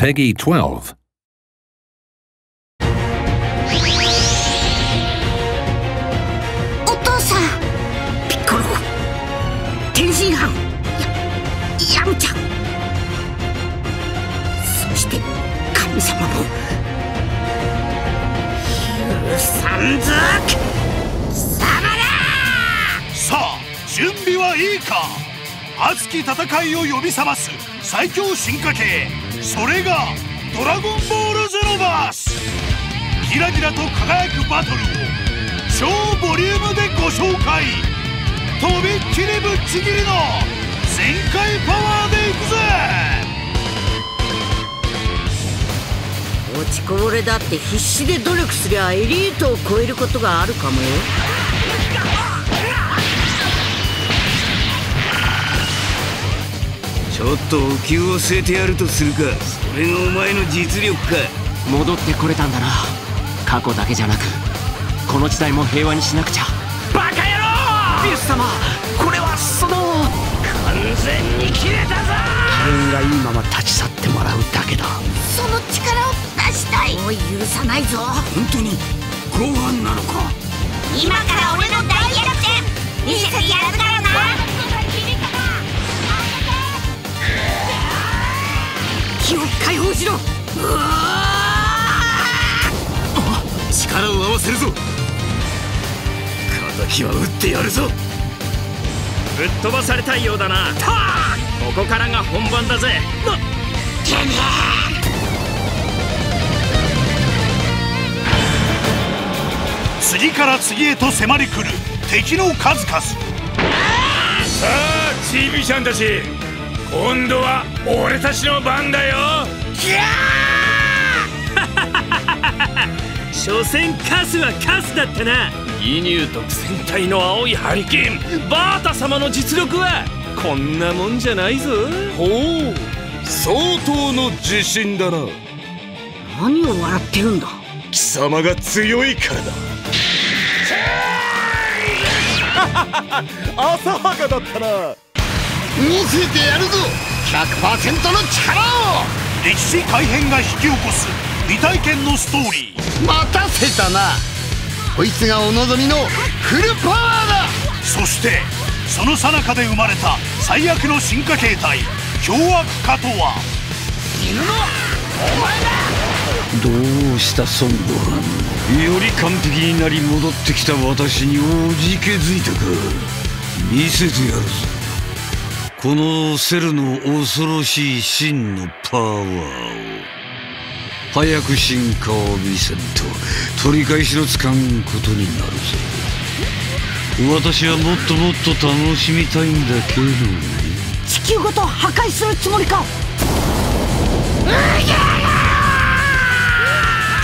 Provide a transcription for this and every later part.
Peggy 12. お父さんピッコロ天津飯やヤムちゃんそして神様も許さんぞ貴様ださあ準備はいいか熱き戦いを呼び覚ます最強進化系それがドラゴンボールゼノバース。ギラギラと輝くバトルを超ボリュームでご紹介。とびっきりぶっちぎりの全開パワーでいくぜ。落ちこぼれだって必死で努力すりゃエリートを超えることがあるかもよ。ちょっとお灸を据えてやるとするか。それがお前の実力か。戻ってこれたんだな。過去だけじゃなくこの時代も平和にしなくちゃ。バカ野郎！ビルス様これはその完全に切れたぞ！自分がいいまま立ち去ってもらうだけだ。その力を出したい。もう許さないぞ。本当に後半なのか？今から俺の大逆転見せてやるか気を解放しろ。うわ力を合わせるぞ。敵は撃ってやるぞ。ぶっ飛ばされたいようだな。ここからが本番だぜ。次から次へと迫り来る敵の数々。さあチービシャンたち今度は俺たちの番だよ。所詮カスはカスだったな。ギニュー特戦隊の青いハリケーンバータ様の実力は？こんなもんじゃないぞ。ほう相当の自信だな。何を笑ってるんだ？貴様が強いからだ。浅はかだったな見せてやるぞ。100%の力を。歴史改変が引き起こす未体験のストーリー。待たせたな。こいつがお望みのフルパワーだ。そしてその最中で生まれた最悪の進化形態凶悪化とは？どうした孫悟飯。より完璧になり戻ってきた私におじけづいたか。見せてやるぞこのセルの恐ろしい真のパワーを早く進化を見せんと取り返しのつかんことになるぞ私はもっともっと楽しみたいんだけどね地球ごと破壊するつもりか。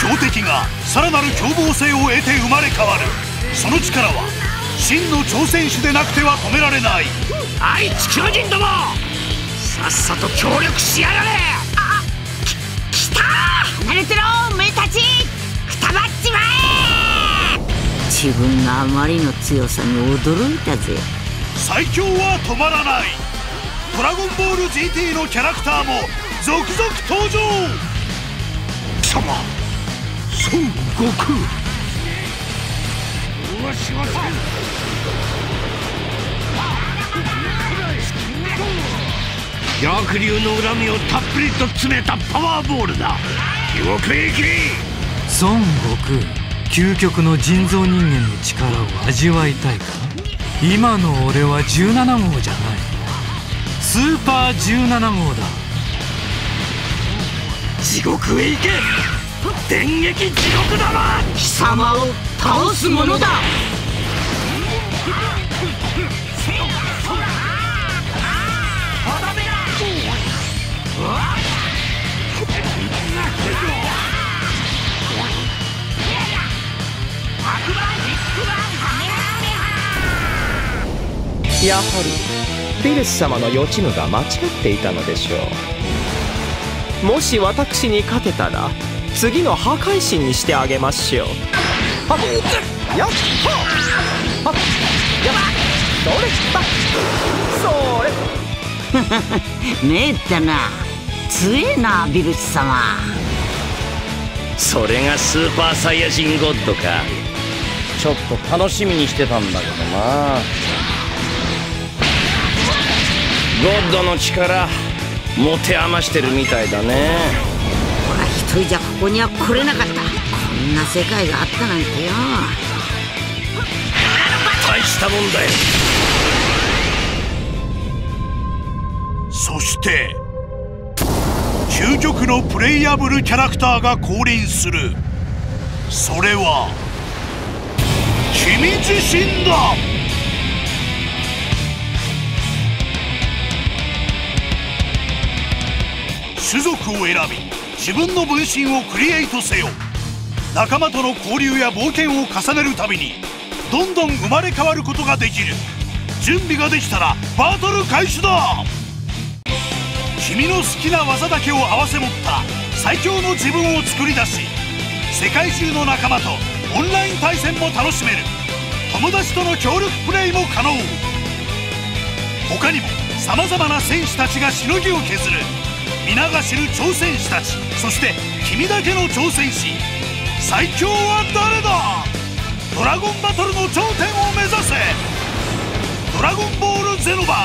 強敵がさらなる凶暴性を得て生まれ変わる。その力は真の挑戦手でなくては止められない。愛地球人ども。さっさと協力しやがれ。離れてろおめえたち。くたばっちまえ。自分のあまりの強さに驚いたぜ。最強は止まらない。ドラゴンボール GT のキャラクターも続々登場。貴様孫悟空逆流の恨みをたっぷりと詰めたパワーボールだ。地獄へ行け孫悟空究極の人造人間の力を味わいたいか？今の俺は17号じゃない。スーパー17号だ。地獄へ行け！電撃地獄だな貴様を倒すものだ。やはりピルス様の予知夢が間違っていたのでしょう。もし私に勝てたら次の破壊神にしてあげましょう。はっやっはっやっそれはっそれめえったな強えなビルチ様それがスー。パー。サイヤ人ゴッドかちょっと楽しみにしてたんだけどなゴッドの力持て余してるみたいだねほら一人じゃここには来れなかったんな世界があったなんてよ。大したもんだよ。そして究極のプレイヤブルキャラクターが降臨する。それは君自身だ。種族を選び自分の分身をクリエイトせよ。仲間との交流や冒険を重ねるたびにどんどん生まれ変わることができる。準備ができたらバトル開始だ。君の好きな技だけを合わせ持った最強の自分を作り出し世界中の仲間とオンライン対戦も楽しめる。友達との協力プレイも可能。他にもさまざまな戦士たちがしのぎを削る。皆が知る挑戦士たちそして君だけの挑戦士。最強は誰だ？ドラゴンバトルの頂点を目指せ。ドラゴンボールゼノバ。